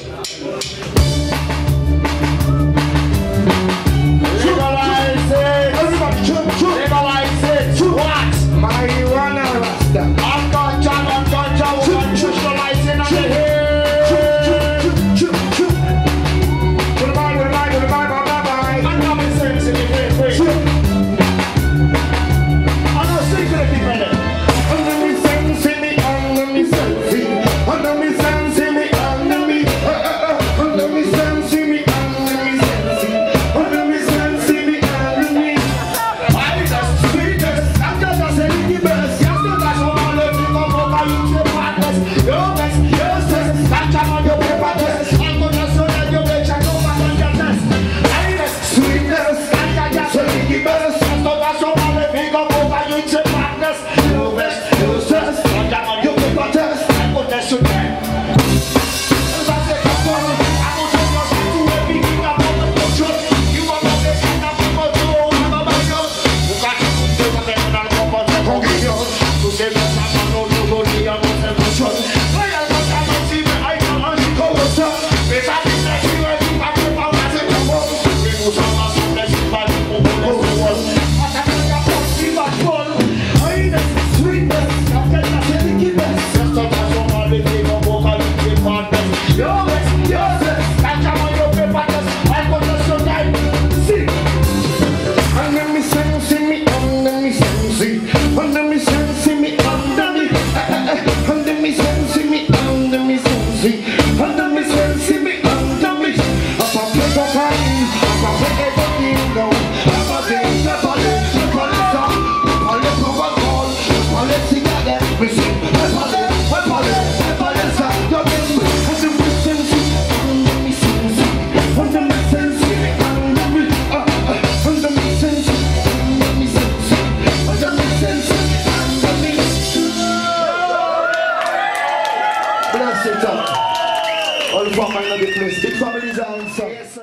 Amém. Thank you. me under me. Me. Under me under me under me, under me under me under me under me. Und from my lovely place. Big family is answer. Yes.